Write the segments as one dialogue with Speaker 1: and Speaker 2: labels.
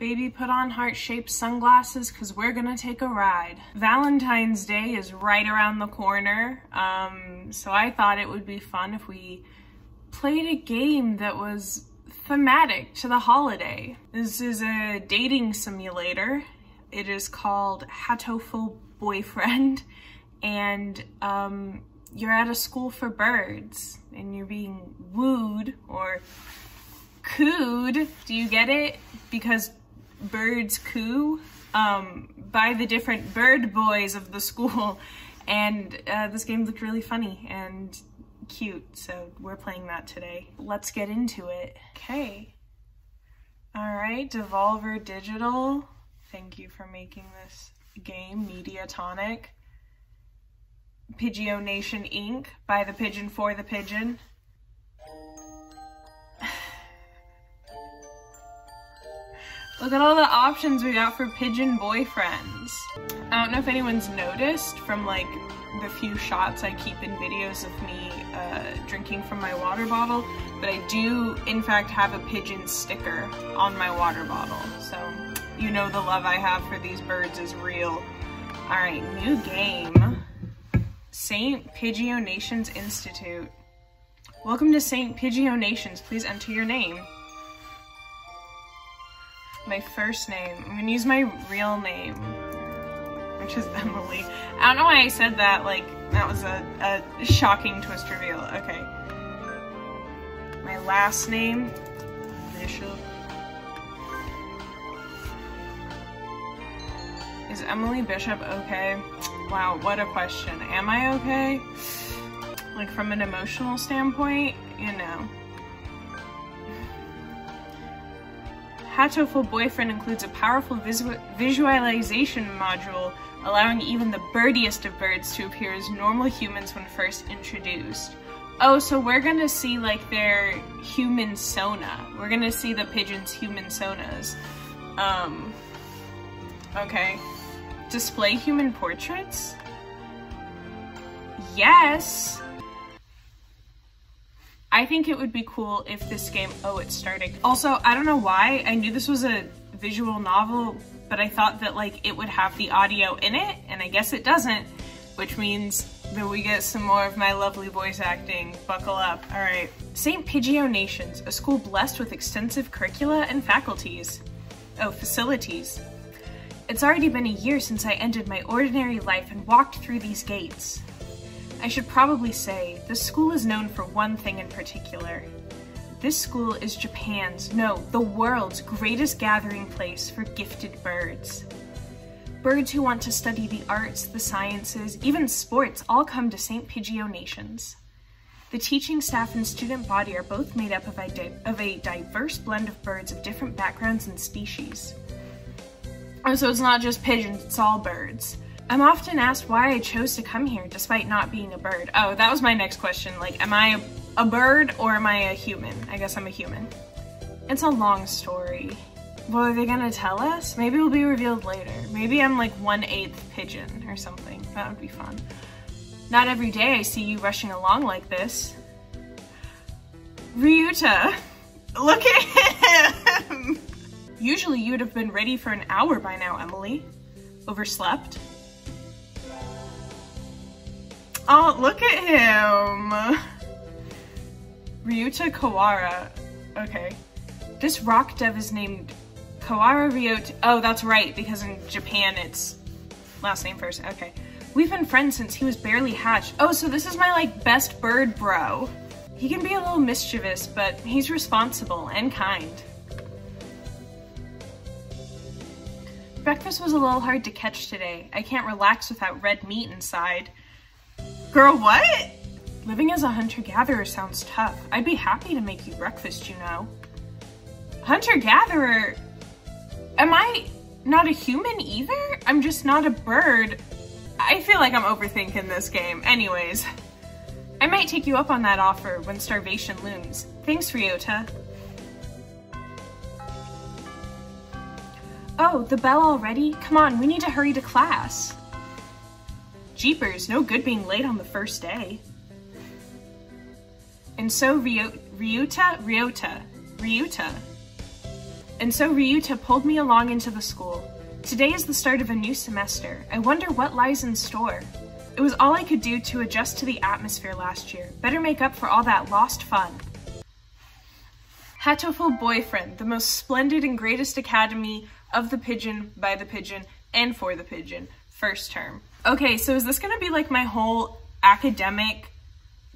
Speaker 1: Baby, put on heart-shaped sunglasses because we're gonna take a ride. Valentine's Day is right around the corner, um, so I thought it would be fun if we played a game that was thematic to the holiday. This is a dating simulator. It is called Hatoful Boyfriend, and um, you're at a school for birds, and you're being wooed or cooed. Do you get it? Because birds coo um, by the different bird boys of the school. And uh, this game looked really funny and cute, so we're playing that today. Let's get into it. Okay. All right, Devolver Digital. Thank you for making this game, Mediatonic. PigeoNation Inc. by the pigeon for the pigeon. Look at all the options we got for pigeon boyfriends. I don't know if anyone's noticed from like the few shots I keep in videos of me uh, drinking from my water bottle, but I do in fact have a pigeon sticker on my water bottle. So you know the love I have for these birds is real. All right, new game. St. PigeoNation's Institute. Welcome to St. PigeoNation's. Please enter your name my first name. I'm gonna use my real name, which is Emily. I don't know why I said that, like, that was a, a shocking twist reveal. Okay. My last name, Bishop. Is Emily Bishop okay? Wow, what a question. Am I okay? Like, from an emotional standpoint, you know. Hatoful Boyfriend includes a powerful visu visualization module, allowing even the birdiest of birds to appear as normal humans when first introduced. Oh, so we're gonna see like their human sona. We're gonna see the pigeon's human sonas. Um, okay. Display human portraits? Yes! I think it would be cool if this game, oh, it's starting. Also, I don't know why, I knew this was a visual novel, but I thought that like it would have the audio in it, and I guess it doesn't, which means that we get some more of my lovely voice acting. Buckle up. All right. St. PigeoNation's, a school blessed with extensive curricula and faculties. Oh, facilities. It's already been a year since I ended my ordinary life and walked through these gates. I should probably say, this school is known for one thing in particular. This school is Japan's, no, the world's greatest gathering place for gifted birds. Birds who want to study the arts, the sciences, even sports all come to St. PigeoNation's. The teaching staff and student body are both made up of a, of a diverse blend of birds of different backgrounds and species. Oh, so it's not just pigeons, it's all birds. I'm often asked why I chose to come here despite not being a bird. Oh, that was my next question. Like, am I a bird or am I a human? I guess I'm a human. It's a long story. What are they gonna tell us? Maybe it'll be revealed later. Maybe I'm like one-eighth pigeon or something. That would be fun. Not every day I see you rushing along like this. Ryuta, look at him! Usually you would have been ready for an hour by now, Emily. Overslept? Oh, look at him. Ryuta Kawara. Okay. This rock dev is named Kawara Ryuta. Oh, that's right, because in Japan it's last name first. Okay. We've been friends since he was barely hatched. Oh, so this is my like best bird bro. He can be a little mischievous, but he's responsible and kind. Breakfast was a little hard to catch today. I can't relax without red meat inside. Girl, what? Living as a hunter-gatherer sounds tough. I'd be happy to make you breakfast, you know. Hunter-gatherer? Am I not a human either? I'm just not a bird. I feel like I'm overthinking this game. Anyways, I might take you up on that offer when starvation looms. Thanks, Ryota. Oh, the bell already? Come on, we need to hurry to class. Jeepers, no good being late on the first day. And so Ryu Ryuta, Ryota, Ryuta. and so Ryuta pulled me along into the school. Today is the start of a new semester. I wonder what lies in store. It was all I could do to adjust to the atmosphere last year. Better make up for all that lost fun. Hatoful Boyfriend, the most splendid and greatest academy of the pigeon, by the pigeon, and for the pigeon. First term. Okay, so is this gonna be like my whole academic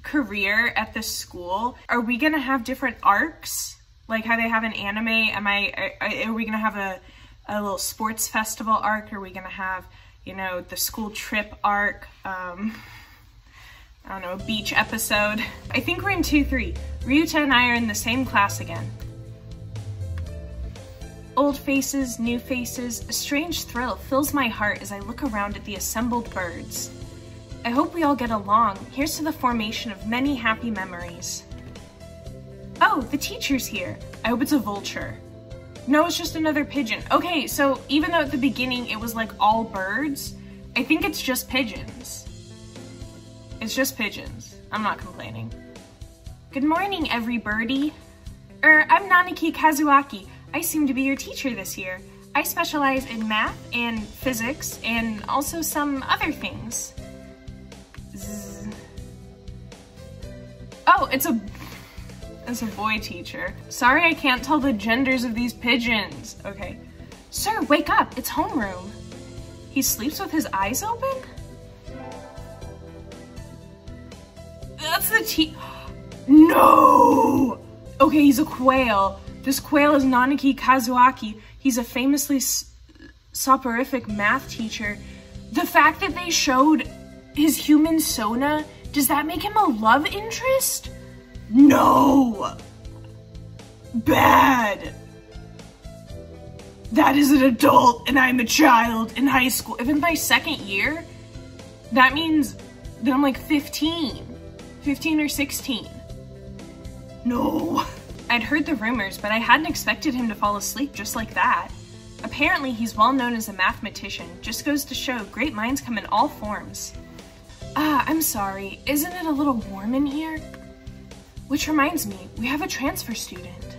Speaker 1: career at this school? Are we gonna have different arcs? Like how they have an anime? Am I, are, are we gonna have a, a little sports festival arc? Are we gonna have, you know, the school trip arc? Um, I don't know, beach episode. I think we're in 2-3. Ryuta and I are in the same class again. Old faces, new faces, a strange thrill fills my heart as I look around at the assembled birds. I hope we all get along. Here's to the formation of many happy memories. Oh, the teacher's here. I hope it's a vulture. No, it's just another pigeon. Okay, so even though at the beginning it was like all birds, I think it's just pigeons. It's just pigeons. I'm not complaining. Good morning, every birdie. Er, I'm Nanaki Kazuaki. I seem to be your teacher this year. I specialize in math and physics and also some other things. Zzz. Oh, it's a it's a boy teacher. Sorry I can't tell the genders of these pigeons. Okay. Sir, wake up. It's homeroom. He sleeps with his eyes open? That's the te- No! Okay, he's a quail. This quail is Nanaki Kazuaki. He's a famously soporific math teacher. The fact that they showed his human Sona, does that make him a love interest? No! Bad! That is an adult and I'm a child in high school. If in my second year, that means that I'm like 15. 15 or 16. No. I'd heard the rumors, but I hadn't expected him to fall asleep just like that. Apparently, he's well known as a mathematician. Just goes to show great minds come in all forms. Ah, I'm sorry. Isn't it a little warm in here? Which reminds me, we have a transfer student.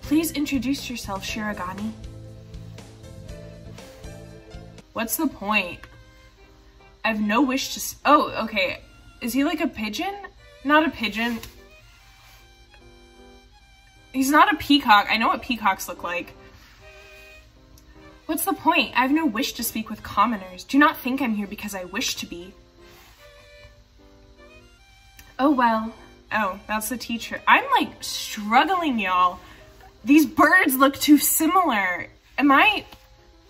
Speaker 1: Please introduce yourself, Shirogane. What's the point? I have no wish to. oh, okay. Is he like a pigeon? Not a pigeon. He's not a peacock. I know what peacocks look like. What's the point? I have no wish to speak with commoners. Do not think I'm here because I wish to be. Oh well. Oh, that's the teacher. I'm like struggling, y'all. These birds look too similar. Am I,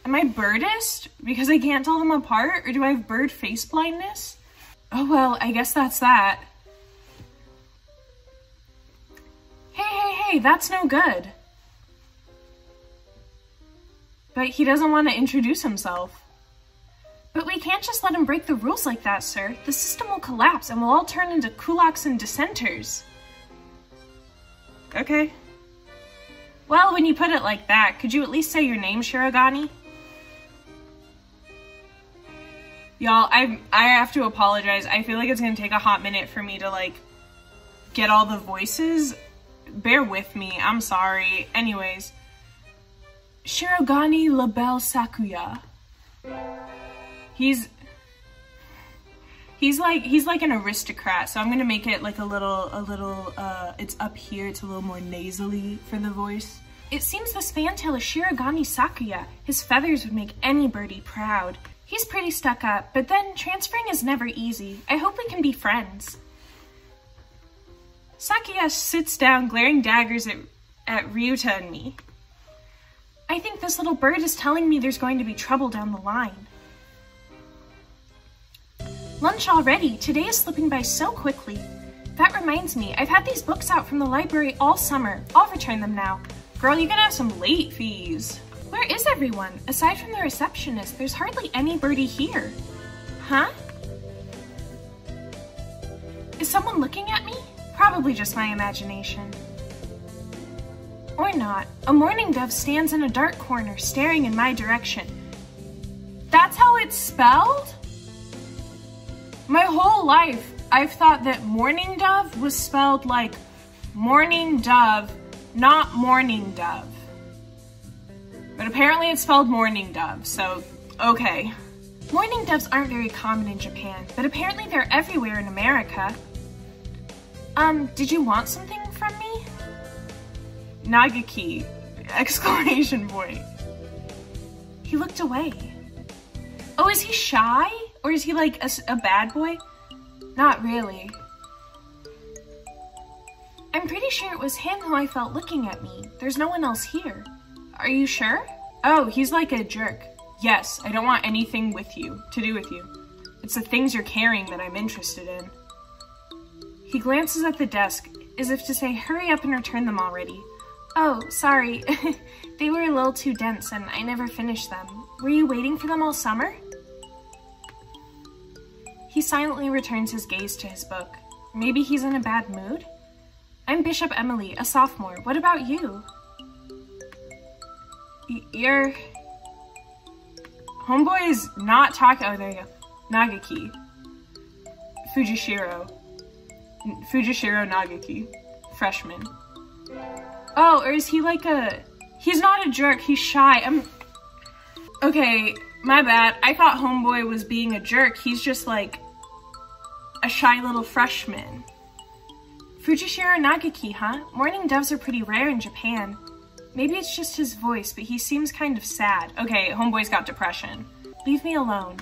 Speaker 1: am I birdist because I can't tell them apart? Or do I have bird face blindness? Oh well, I guess that's that. Hey, hey, hey, that's no good. But he doesn't want to introduce himself. But we can't just let him break the rules like that, sir. The system will collapse and we'll all turn into kulaks and dissenters. Okay. Well, when you put it like that, could you at least say your name, Shirogane? Y'all, I I have to apologize. I feel like it's gonna take a hot minute for me to like get all the voices bear with me. I'm sorry. Anyways, Shirogane Le Bel Sakuya. He's he's like he's like an aristocrat. So I'm gonna make it like a little a little uh, it's up here. It's a little more nasally for the voice. It seems this fantail is Shirogane Sakuya. His feathers would make any birdie proud. He's pretty stuck up, but then transferring is never easy. I hope we can be friends. Sakuya sits down, glaring daggers at, at Ryuta and me. I think this little bird is telling me there's going to be trouble down the line. Lunch already. Today is slipping by so quickly. That reminds me, I've had these books out from the library all summer. I'll return them now. Girl, you're gonna have some late fees. Where is everyone? Aside from the receptionist, there's hardly any birdie here. Huh? Is someone looking at me? Probably just my imagination. Or not. A mourning dove stands in a dark corner, staring in my direction. That's how it's spelled? My whole life, I've thought that mourning dove was spelled like morning dove, not morning dove. But apparently it's spelled mourning dove, so okay. Mourning doves aren't very common in Japan, but apparently they're everywhere in America. Um, did you want something from me? Nageki! Exclamation point. He looked away. Oh, is he shy? Or is he like a, a bad boy? Not really. I'm pretty sure it was him who I felt looking at me. There's no one else here. Are you sure? Oh, he's like a jerk. Yes, I don't want anything with you, to do with you. It's the things you're carrying that I'm interested in. He glances at the desk, as if to say, hurry up and return them already. Oh, sorry. they were a little too dense and I never finished them. Were you waiting for them all summer? He silently returns his gaze to his book. Maybe he's in a bad mood? I'm Bishop Emily, a sophomore. What about you? Y you're... Homeboy is not talking- oh, there you go. Nageki. Fujishiro. Fujishiro Nageki. Freshman. Oh, or is he like a... He's not a jerk, he's shy. I'm... Okay, my bad. I thought Homeboy was being a jerk. He's just like a shy little freshman. Fujishiro Nageki, huh? Mourning doves are pretty rare in Japan. Maybe it's just his voice, but he seems kind of sad. Okay, Homeboy's got depression. Leave me alone.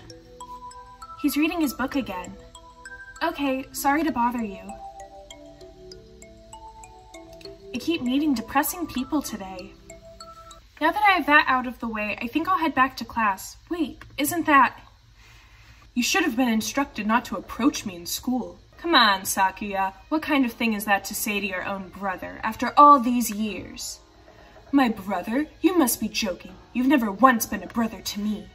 Speaker 1: He's reading his book again. Okay, sorry to bother you. I keep meeting depressing people today. Now that I have that out of the way, I think I'll head back to class. Wait, isn't that... You should have been instructed not to approach me in school. Come on, Sakuya. What kind of thing is that to say to your own brother after all these years? My brother? You must be joking. You've never once been a brother to me.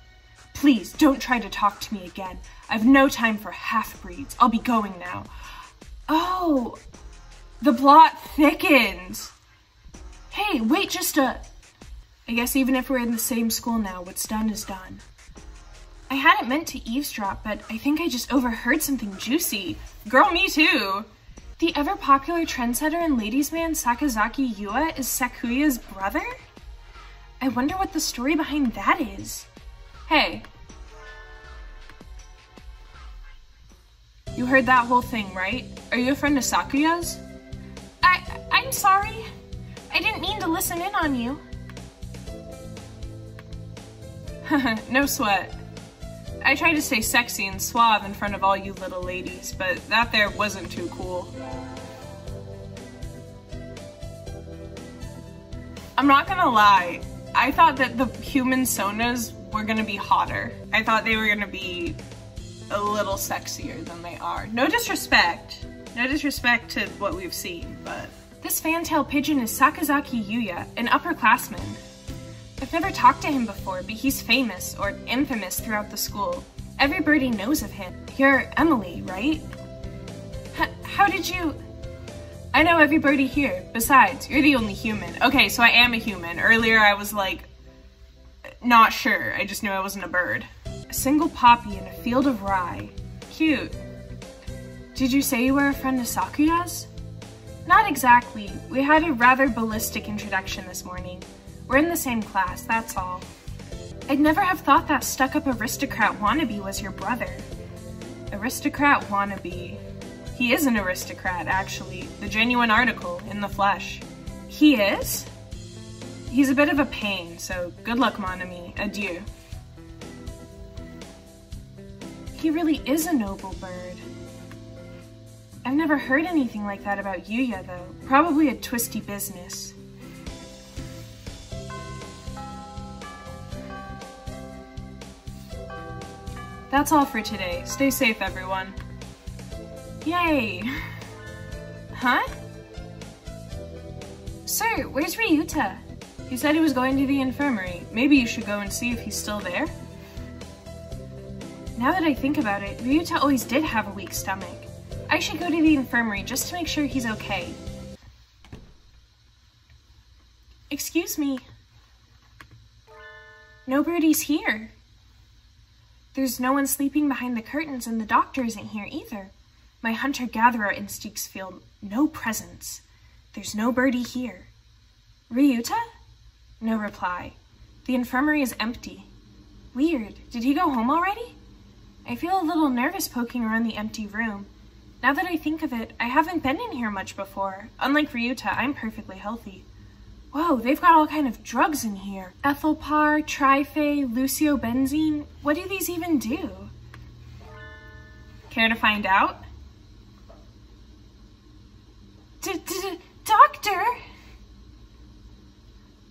Speaker 1: Please, don't try to talk to me again. I've no time for half-breeds. I'll be going now. Oh, the blot thickens. Hey, wait just a... I guess even if we're in the same school now, what's done is done. I hadn't meant to eavesdrop, but I think I just overheard something juicy. Girl, me too. The ever-popular trendsetter and ladies' man Sakazaki Yuya is Sakuya's brother? I wonder what the story behind that is. Hey. You heard that whole thing, right? Are you a friend of Sakuya's? I, I'm sorry. I didn't mean to listen in on you. no sweat. I tried to stay sexy and suave in front of all you little ladies, but that there wasn't too cool. I'm not gonna lie, I thought that the human Sonas were gonna be hotter. I thought they were gonna be a little sexier than they are. No disrespect. No disrespect to what we've seen, but... This fantail pigeon is Sakazaki Yuya, an upperclassman. I've never talked to him before, but he's famous, or infamous, throughout the school. Everybody knows of him. You're Emily, right? H how did you... I know everybody here. Besides, you're the only human. Okay, so I am a human. Earlier I was like, uh, not sure. I just knew I wasn't a bird. Single poppy in a field of rye. Cute. Did you say you were a friend of Sakuya's? Not exactly. We had a rather ballistic introduction this morning. We're in the same class, that's all. I'd never have thought that stuck-up aristocrat wannabe was your brother. Aristocrat wannabe. He is an aristocrat, actually. The genuine article, in the flesh. He is? He's a bit of a pain, so good luck, mon ami. Adieu. He really is a noble bird. I've never heard anything like that about Yuya, though. Probably a twisty business. That's all for today. Stay safe, everyone. Yay! Huh? Sir, where's Ryuta? He said he was going to the infirmary. Maybe you should go and see if he's still there? Now that I think about it, Ryuta always did have a weak stomach. I should go to the infirmary just to make sure he's okay. Excuse me. Nobody's here. There's no one sleeping behind the curtains and the doctor isn't here either. My hunter-gatherer instincts feel no presence. There's no birdie here. Ryuta? No reply. The infirmary is empty. Weird. Did he go home already? I feel a little nervous poking around the empty room. Now that I think of it, I haven't been in here much before. Unlike Ryuta, I'm perfectly healthy. Whoa, they've got all kind of drugs in here. Ethylpar, Trifay, Luciobenzene. What do these even do? Care to find out? D -d -d Doctor!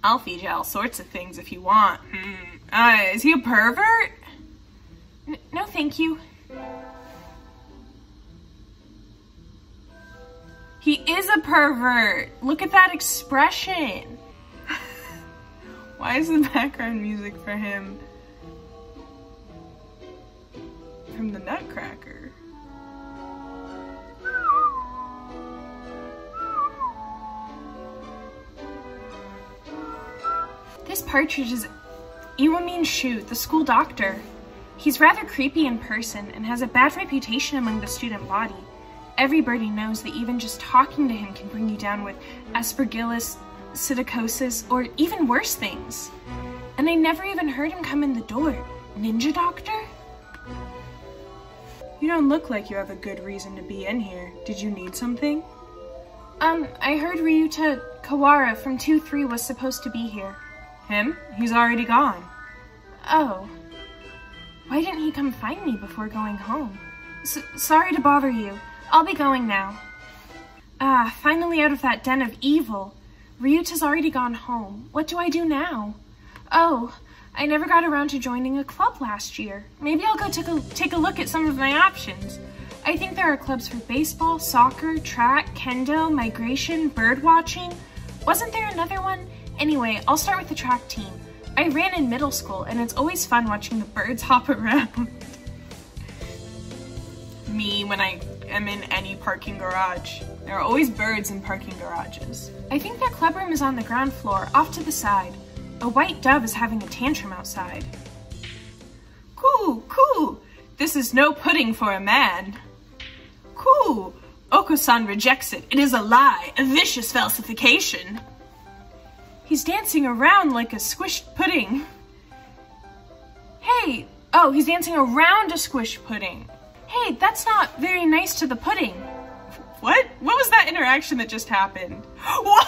Speaker 1: I'll feed you all sorts of things if you want. Hmm. Uh, is he a pervert? No, thank you. He is a pervert. Look at that expression. Why is the background music for him from the Nutcracker? This partridge is Iwamine Shu, the school doctor. He's rather creepy in person and has a bad reputation among the student body. Everybody knows that even just talking to him can bring you down with aspergillus, psittacosis, or even worse things. And I never even heard him come in the door. Ninja Doctor? You don't look like you have a good reason to be in here. Did you need something? Um, I heard Ryuta Kawara from 2-3 was supposed to be here. Him? He's already gone. Oh. Why didn't he come find me before going home? S sorry to bother you. I'll be going now. Ah, finally out of that den of evil. Ryuta's already gone home. What do I do now? Oh, I never got around to joining a club last year. Maybe I'll go take a, take a look at some of my options. I think there are clubs for baseball, soccer, track, kendo, migration, bird watching. Wasn't there another one? Anyway, I'll start with the track team. I ran in middle school and it's always fun watching the birds hop around. Me when I am in any parking garage. There are always birds in parking garages. I think that club room is on the ground floor, off to the side. A white dove is having a tantrum outside. Coo, coo! This is no pudding for a man. Coo! Oko-san rejects it. It is a lie, a vicious falsification. He's dancing around like a squished pudding. Hey! Oh, he's dancing around a squished pudding. Hey, that's not very nice to the pudding. What? What was that interaction that just happened? What?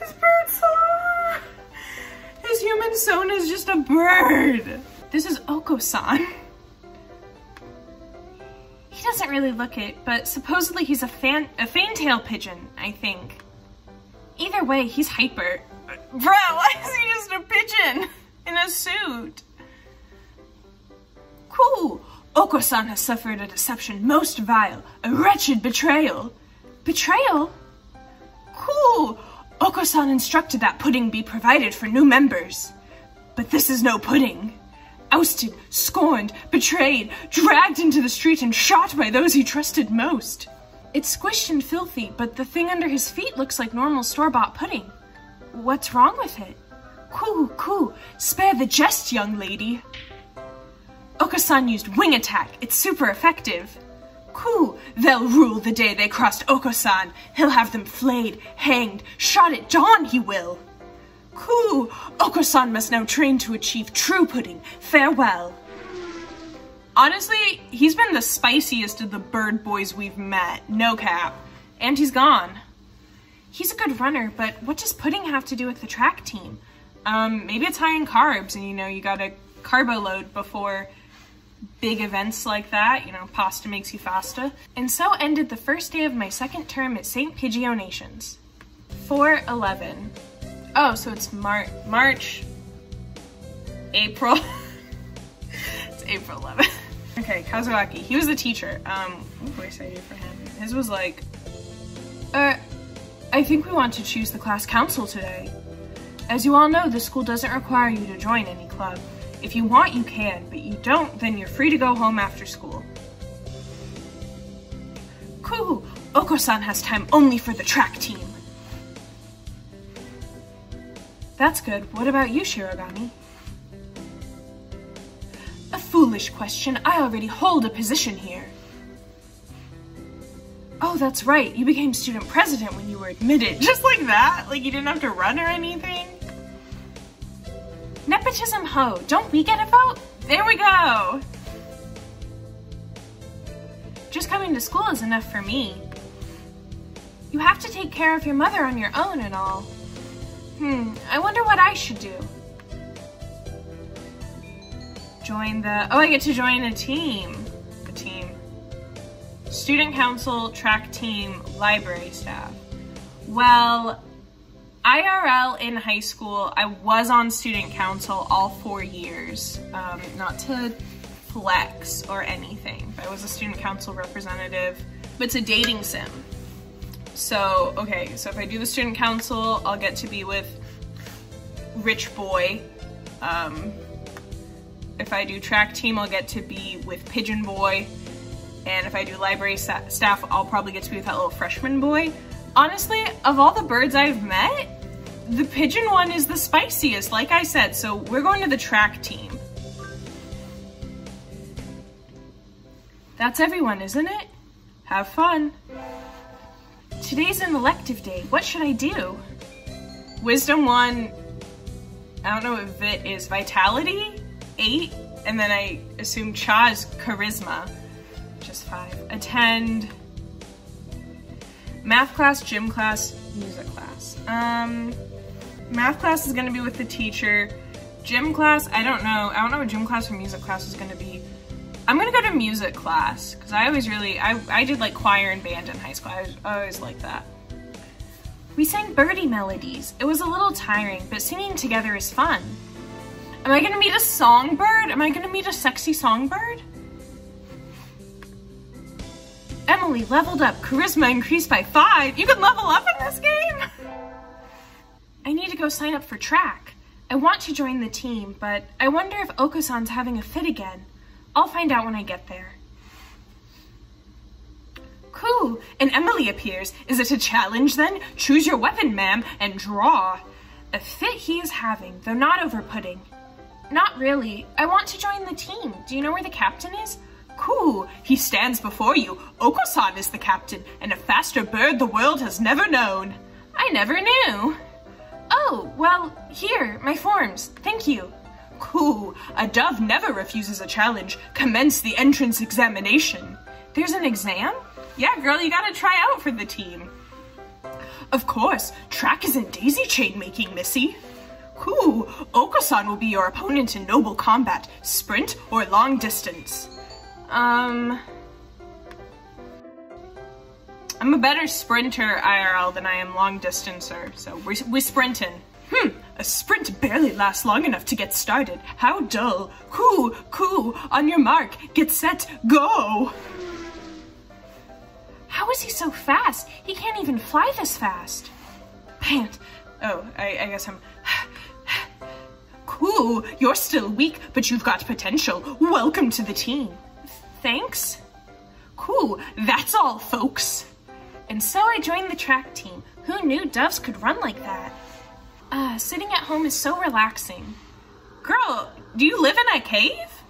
Speaker 1: His bird song! His human son is just a bird. This is Oko-san. He doesn't really look it, but supposedly he's a fan a fantail pigeon, I think. Either way, he's hyper. Bro, why is he just a pigeon in a suit? Cool. Oko-san has suffered a deception most vile, a wretched betrayal. Betrayal? Cool. Oko-san instructed that pudding be provided for new members. But this is no pudding. Ousted, scorned, betrayed, dragged into the street and shot by those he trusted most. It's squished and filthy, but the thing under his feet looks like normal store-bought pudding. What's wrong with it? Coo, coo, spare the jest, young lady. Oko-san used wing attack. It's super effective. Coo, they'll rule the day they crossed Oko-san. He'll have them flayed, hanged, shot at dawn, he will. Coo, Oko-san must now train to achieve true pudding. Farewell. Honestly, he's been the spiciest of the bird boys we've met. No cap. And he's gone. He's a good runner, but what does pudding have to do with the track team? Um, maybe it's high in carbs and you know, you gotta carbo load before big events like that. You know, pasta makes you fasta. And so ended the first day of my second term at St. PigeoNation's. 411. Oh, so it's Mar March, April. it's April 11th. Okay, Kazuaki. He was the teacher. Um, what voice I do for him? His was like, uh, I think we want to choose the class council today. As you all know, the school doesn't require you to join any club. If you want, you can, but you don't, then you're free to go home after school. Cool! Oko-san has time only for the track team. That's good. What about you, Shirogami? A foolish question. I already hold a position here. Oh, that's right. You became student president when you were admitted. Just like that? Like you didn't have to run or anything? Nepotism ho. Don't we get a vote? There we go. Just coming to school is enough for me. You have to take care of your mother on your own and all. Hmm, I wonder what I should do. Join the, oh, I get to join a team. A team. Student council, track team, library staff. Well, IRL in high school, I was on student council all four years. Um, not to flex or anything, I was a student council representative. But it's a dating sim. So, okay, so if I do the student council, I'll get to be with Rich Boy. Um, if I do track team, I'll get to be with Pigeon Boy. And if I do library staff, I'll probably get to be with that little freshman boy. Honestly, of all the birds I've met, the pigeon one is the spiciest, like I said, so we're going to the track team. That's everyone, isn't it? Have fun. Today's an elective day. What should I do? Wisdom 1, I don't know if it is vitality, 8, and then I assume Cha is charisma, just 5. Attend math class, gym class, music class. Um, math class is gonna be with the teacher. Gym class, I don't know. I don't know what gym class or music class is gonna be. I'm gonna go to music class because I always really, I, I did like choir and band in high school. I, I always liked that. We sang birdie melodies. It was a little tiring, but singing together is fun. Am I gonna meet a songbird? Am I gonna meet a sexy songbird? Emily leveled up, charisma increased by five. You can level up in this game? I need to go sign up for track. I want to join the team, but I wonder if Oko-san's having a fit again. I'll find out when I get there. Cool, and Emily appears. Is it a challenge then? Choose your weapon, ma'am, and draw. A fit he is having, though not over-putting. Not really. I want to join the team. Do you know where the captain is? Cool, he stands before you. Oko-san is the captain, and a faster bird the world has never known. I never knew. Oh, well, here, my forms. Thank you. Cool. A dove never refuses a challenge. Commence the entrance examination. There's an exam? Yeah, girl, you gotta try out for the team. Of course, track isn't daisy chain making, Missy. Cool. Oko-san will be your opponent in noble combat, sprint or long distance. Um... I'm a better sprinter IRL than I am long distancer, so we're, we're sprinting. Hmm, a sprint barely lasts long enough to get started. How dull. Coo, coo, on your mark, get set, go! How is he so fast? He can't even fly this fast. Pant. Oh, I, I guess I'm... Cool, you're still weak, but you've got potential. Welcome to the team. Thanks. Cool, that's all, folks. And so I joined the track team. Who knew doves could run like that? Uh, sitting at home is so relaxing. Girl, do you live in a cave?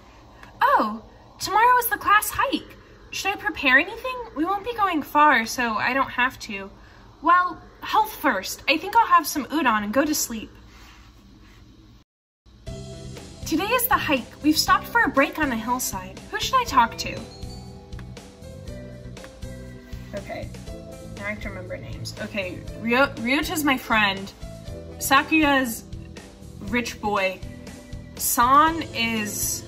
Speaker 1: Oh, tomorrow is the class hike. Should I prepare anything? We won't be going far, so I don't have to. Well, health first. I think I'll have some udon and go to sleep. Today is the hike. We've stopped for a break on a hillside. Who should I talk to? Okay, now I have to remember names. Okay, Ryo Ryuta's my friend. Sakuya's rich boy. San is...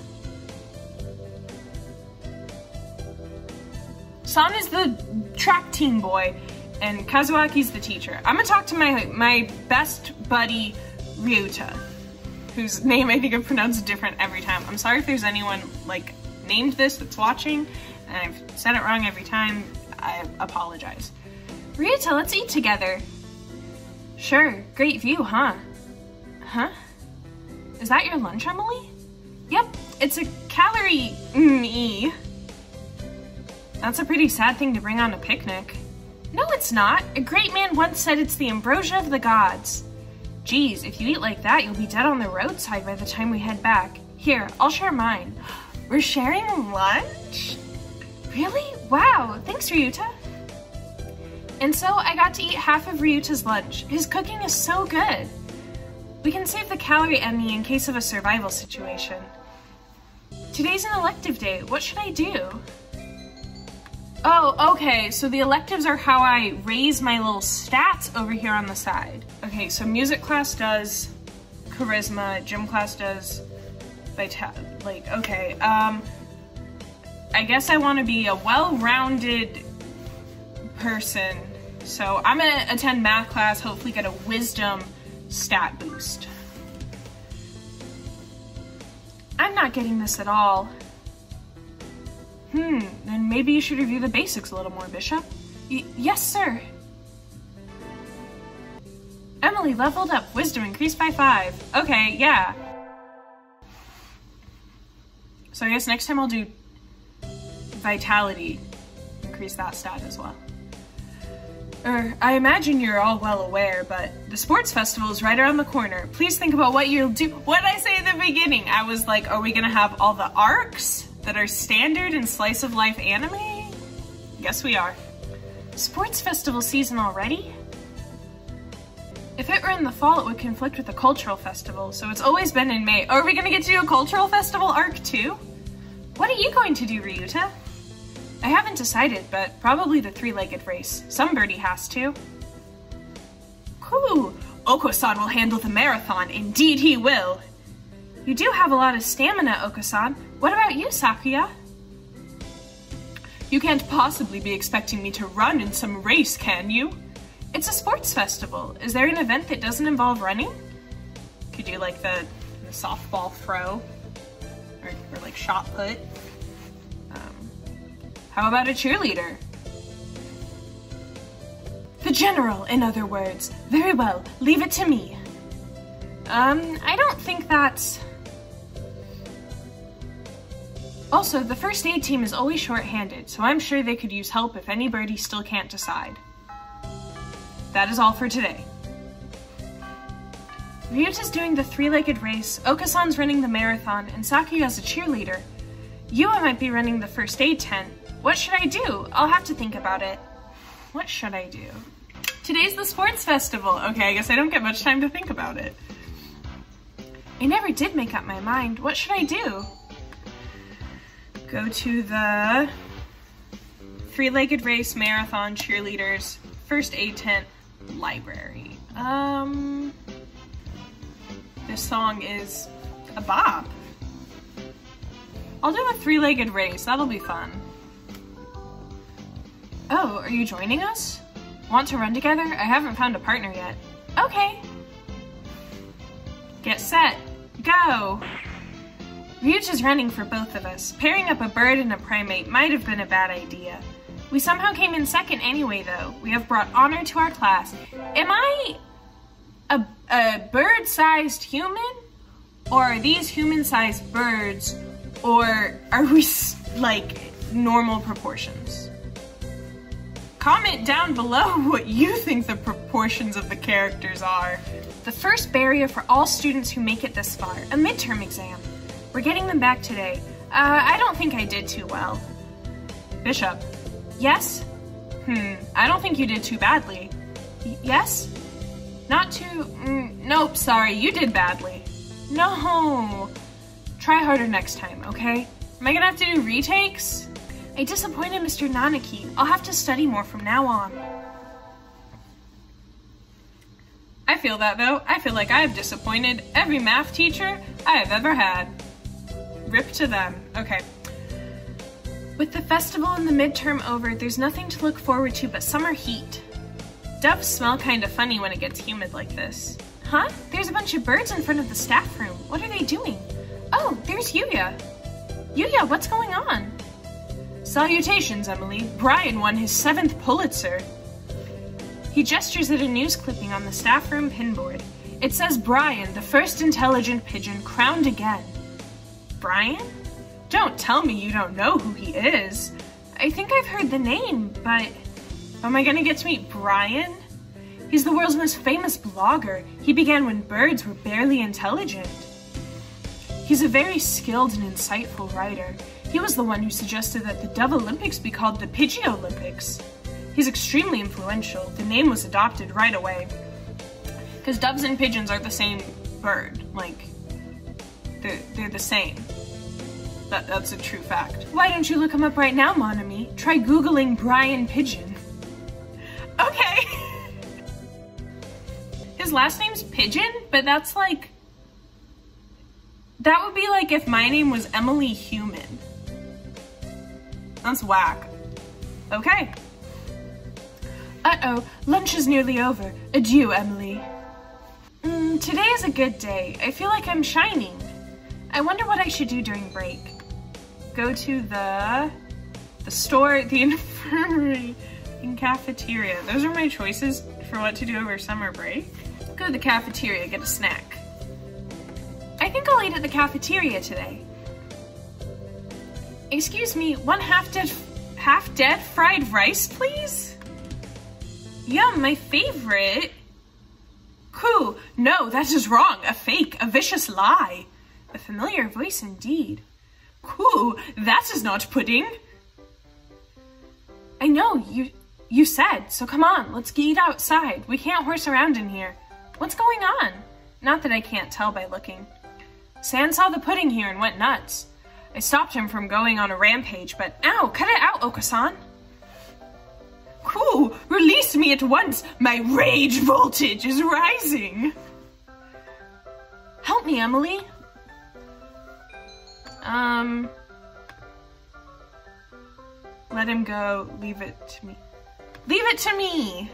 Speaker 1: San is the track team boy, and Kazuaki's the teacher. I'm gonna talk to my, my best buddy, Ryuta, whose name I think I've pronounced different every time. I'm sorry if there's anyone, like, named this that's watching, and I've said it wrong every time. I apologize. Ryuta, let's eat together. Sure, great view, huh? Huh? Is that your lunch, Emily? Yep, it's a calorie me. That's a pretty sad thing to bring on a picnic. No, it's not. A great man once said it's the ambrosia of the gods. Geez, if you eat like that, you'll be dead on the roadside by the time we head back. Here, I'll share mine. We're sharing lunch? Really? Wow, thanks, Ryuta. And so I got to eat half of Ryuta's lunch. His cooking is so good. We can save the CalorieMate in case of a survival situation. Today's an elective day. What should I do? Oh, okay, so the electives are how I raise my little stats over here on the side. Okay, so music class does charisma, gym class does vital, like, okay, um, I guess I want to be a well-rounded person. So I'm gonna attend math class, hopefully get a wisdom stat boost. I'm not getting this at all. Hmm, then maybe you should review the basics a little more, Bishop. Y yes, sir. Emily leveled up. Wisdom increased by five. Okay, yeah. So I guess next time I'll do vitality. Increase that stat as well. Er, I imagine you're all well aware, but the sports festival is right around the corner. Please think about what you'll do. What did I say at the beginning? I was like, are we gonna have all the arcs? that are standard in slice of life anime? Guess we are. Sports festival season already? If it were in the fall, it would conflict with the cultural festival, so it's always been in May. Are we gonna get to do a cultural festival arc too? What are you going to do, Ryuta? I haven't decided, but probably the three-legged race. Some birdie has to. Cool. Oko-san will handle the marathon. Indeed he will. You do have a lot of stamina, Oko-san. What about you, Sakuya? You can't possibly be expecting me to run in some race, can you? It's a sports festival. Is there an event that doesn't involve running? Could you like the, the softball throw? Or, or, like shot put? How about a cheerleader? The general, in other words. Very well, leave it to me. Um, I don't think that's... Also, the first aid team is always short-handed, so I'm sure they could use help if any birdie still can't decide. That is all for today. Ryuta's doing the three-legged race, Oko-san's running the marathon, and Saki Sakuya's a cheerleader. Yuya might be running the first aid tent. What should I do? I'll have to think about it. What should I do? Today's the sports festival. Okay, I guess I don't get much time to think about it. I never did make up my mind. What should I do? go to the three-legged race, marathon, cheerleaders, first aid tent, library. Um, this song is a bop. I'll do a three-legged race, that'll be fun. Oh, are you joining us? Want to run together? I haven't found a partner yet. Okay. Get set, go! Ryuch is running for both of us. Pairing up a bird and a primate might have been a bad idea. We somehow came in second anyway, though. We have brought honor to our class. Am I a, a bird-sized human? Or are these human-sized birds? Or are we, like, normal proportions? Comment down below what you think the proportions of the characters are. The first barrier for all students who make it this far, a midterm exam. We're getting them back today. Uh, I don't think I did too well. Bishop. Yes? Hmm, I don't think you did too badly. Y yes? Not too... Mm, nope, sorry, you did badly. No! Try harder next time, okay? Am I gonna have to do retakes? I disappointed Mr. Nanaki. I'll have to study more from now on. I feel that though. I feel like I have disappointed every math teacher I have ever had. Rip to them. Okay. With the festival and the midterm over, there's nothing to look forward to but summer heat. Doves smell kinda funny when it gets humid like this. Huh? There's a bunch of birds in front of the staff room. What are they doing? Oh, there's Yuya. Yuya, what's going on? Salutations, Emily. Brian won his seventh Pulitzer. He gestures at a news clipping on the staff room pinboard. It says Brian, the first intelligent pigeon, crowned again. Brian? Don't tell me you don't know who he is. I think I've heard the name, but am I gonna get to meet Brian? He's the world's most famous blogger. He began when birds were barely intelligent. He's a very skilled and insightful writer. He was the one who suggested that the Dove Olympics be called the Pidgey Olympics. He's extremely influential. The name was adopted right away. Because doves and pigeons are the same bird. Like, they're, they're the same. That, that's a true fact. Why don't you look him up right now, mon ami? Try Googling Brian Pigeon. Okay. His last name's Pigeon, but that's like... That would be like if my name was Emily Human. That's whack. Okay. Uh-oh, lunch is nearly over. Adieu, Emily. Mm, today is a good day. I feel like I'm shining. I wonder what I should do during break. Go to the the store, the infirmary, and cafeteria. Those are my choices for what to do over summer break. Go to the cafeteria, get a snack. I think I'll eat at the cafeteria today. Excuse me, one half-dead half-dead fried rice, please? Yum, my favorite. Coo, no, that is wrong. A fake, a vicious lie. A familiar voice indeed. Coo, that is not pudding. I know, you you said, so come on, let's get outside. We can't horse around in here. What's going on? Not that I can't tell by looking. San saw the pudding here and went nuts. I stopped him from going on a rampage, but ow, cut it out, Oko-san. Cool, release me at once. My rage voltage is rising. Help me, Emily. Um, let him go. Leave it to me. Leave it to me.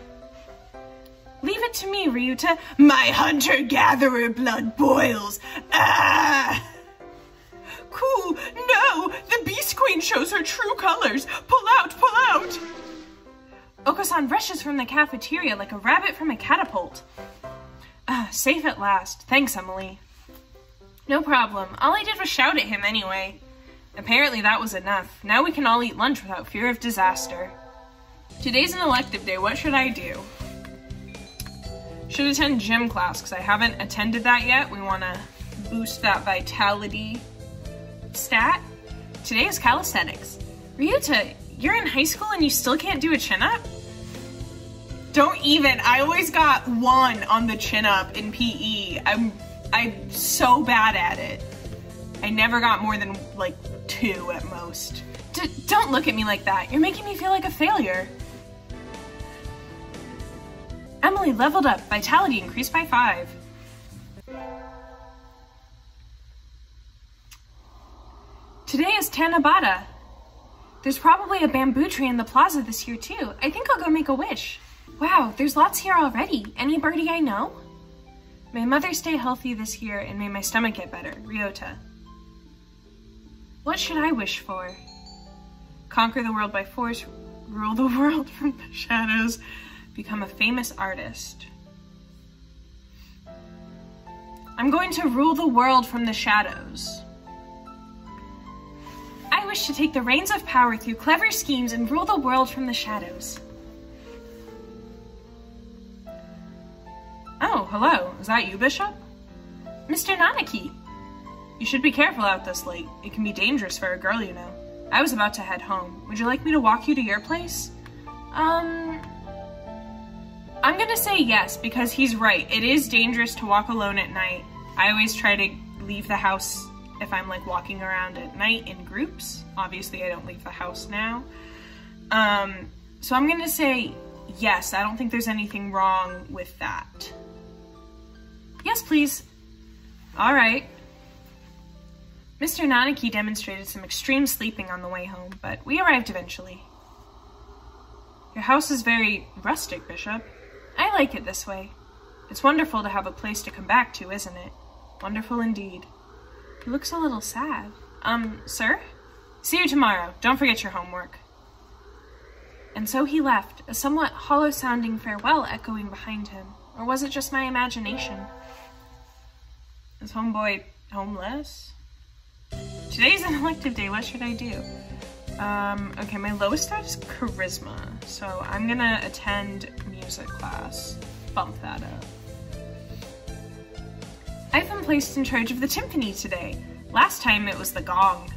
Speaker 1: Leave it to me, Ryuta. My hunter-gatherer blood boils. Ah! Queen shows her true colors. Pull out, pull out! Oko-san rushes from the cafeteria like a rabbit from a catapult. Ah, safe at last. Thanks, Emily. No problem. All I did was shout at him anyway. Apparently that was enough. Now we can all eat lunch without fear of disaster. Today's an elective day. What should I do? Should attend gym class because I haven't attended that yet. We want to boost that vitality stat. Today is calisthenics. Ryuta, you're in high school and you still can't do a chin-up? Don't even. I always got one on the chin-up in PE. I'm I'm so bad at it. I never got more than like two at most. D don't look at me like that. You're making me feel like a failure. Emily leveled up. Vitality increased by five. Today is Tanabata. There's probably a bamboo tree in the plaza this year too. I think I'll go make a wish. Wow, there's lots here already. Any birdie I know? May mother stay healthy this year and may my stomach get better. Ryuta. What should I wish for? Conquer the world by force, rule the world from the shadows, become a famous artist. I'm going to rule the world from the shadows. I wish to take the reins of power through clever schemes and rule the world from the shadows. Oh, hello. Is that you, Bishop? Mr. Nanaki. You should be careful out this late. It can be dangerous for a girl, you know. I was about to head home. Would you like me to walk you to your place? Um... I'm gonna say yes, because he's right. It is dangerous to walk alone at night. I always try to leave the house if I'm like walking around at night in groups. Obviously, I don't leave the house now. Um, so I'm gonna say yes. I don't think there's anything wrong with that. Yes, please. All right. Mr. Nanaki demonstrated some extreme sleeping on the way home, but we arrived eventually. Your house is very rustic, Bishop. I like it this way. It's wonderful to have a place to come back to, isn't it? Wonderful indeed. He looks a little sad. Um, sir? See you tomorrow. Don't forget your homework. And so he left, a somewhat hollow-sounding farewell echoing behind him. Or was it just my imagination? Is homeboy homeless? Today's an elective day. What should I do? Um, okay, my lowest stat is charisma. So I'm gonna attend music class. Bump that up. I've been placed in charge of the timpani today. Last time it was the gong.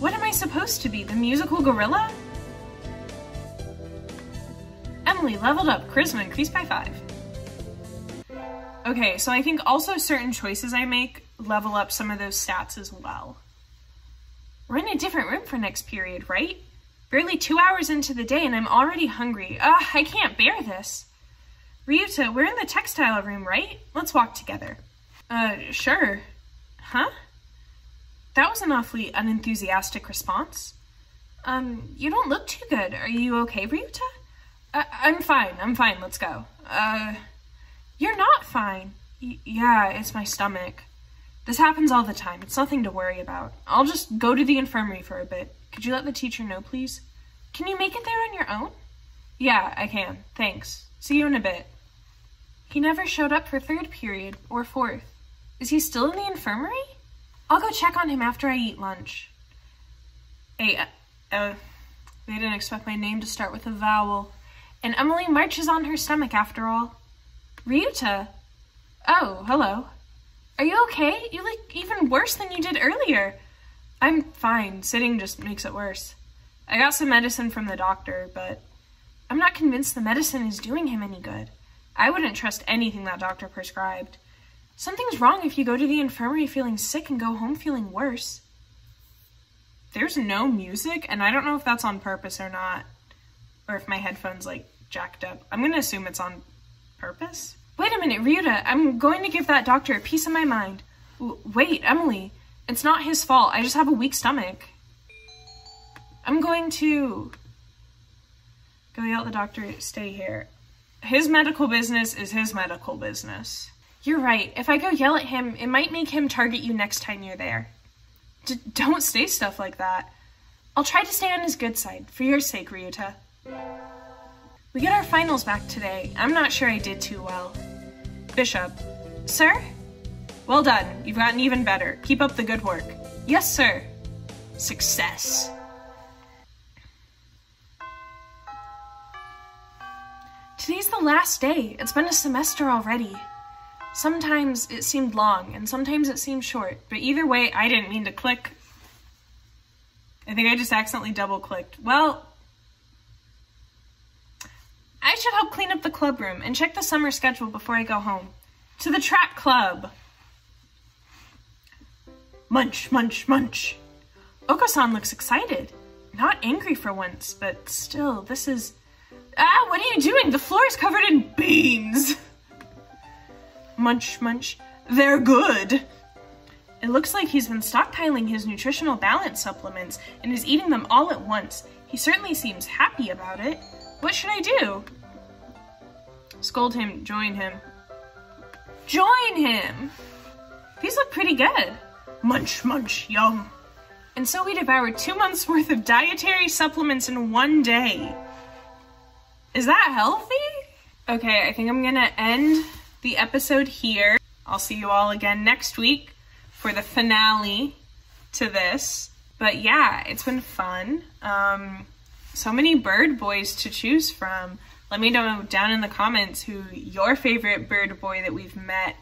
Speaker 1: What am I supposed to be, the musical gorilla? Emily leveled up. Charisma increased by five. Okay, so I think also certain choices I make level up some of those stats as well. We're in a different room for next period, right? Barely two hours into the day and I'm already hungry. Ugh, I can't bear this. Ryuta, we're in the textile room, right? Let's walk together. Uh, sure. Huh? That was an awfully unenthusiastic response. Um, you don't look too good. Are you okay, Ryuta? I I'm fine. I'm fine. Let's go. Uh, you're not fine. Y yeah, it's my stomach. This happens all the time. It's nothing to worry about. I'll just go to the infirmary for a bit. Could you let the teacher know, please? Can you make it there on your own? Yeah, I can. Thanks. See you in a bit. He never showed up for third period or fourth. Is he still in the infirmary? I'll go check on him after I eat lunch. Hey, uh, uh, they didn't expect my name to start with a vowel. And Emily marches on her stomach after all. Ryuta. Oh, hello. Are you okay? You look even worse than you did earlier. I'm fine. Sitting just makes it worse. I got some medicine from the doctor, but I'm not convinced the medicine is doing him any good. I wouldn't trust anything that doctor prescribed. Something's wrong if you go to the infirmary feeling sick and go home feeling worse. There's no music, and I don't know if that's on purpose or not, or if my headphone's like jacked up. I'm gonna assume it's on purpose. Wait a minute, Ryuta, I'm going to give that doctor a piece of my mind. W wait, Emily, it's not his fault. I just have a weak stomach. I'm going to go yell at the doctor, stay here. His medical business is his medical business. You're right. If I go yell at him, it might make him target you next time you're there. D don't say stuff like that. I'll try to stay on his good side, for your sake, Ryuta. We get our finals back today. I'm not sure I did too well. Bishop. Sir? Well done. You've gotten even better. Keep up the good work. Yes, sir. Success. Today's the last day. It's been a semester already. Sometimes it seemed long, and sometimes it seemed short, but either way, I didn't mean to click. I think I just accidentally double clicked. Well, I should help clean up the club room and check the summer schedule before I go home. To the trap club! Munch, munch, munch. Oko-san looks excited. Not angry for once, but still, this is... Ah, what are you doing? The floor is covered in beans! Munch, munch. They're good! It looks like he's been stockpiling his nutritional balance supplements and is eating them all at once. He certainly seems happy about it. What should I do? Scold him, join him. Join him! These look pretty good. Munch, munch, yum. And so we devoured two months worth of dietary supplements in one day. Is that healthy? Okay, I think I'm gonna end the episode here. I'll see you all again next week for the finale to this. But yeah, it's been fun. Um, so many bird boys to choose from. Let me know down in the comments who your favorite bird boy that we've met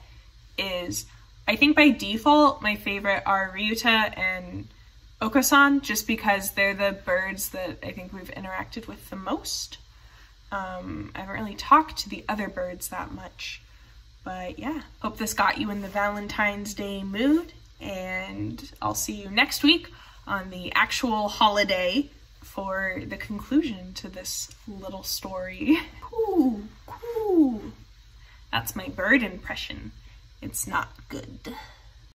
Speaker 1: is. I think by default, my favorite are Ryuta and Oko-san, just because they're the birds that I think we've interacted with the most. Um, I haven't really talked to the other birds that much. But yeah, hope this got you in the Valentine's Day mood, and I'll see you next week on the actual holiday for the conclusion to this little story. Coo, coo. That's my bird impression. It's not good.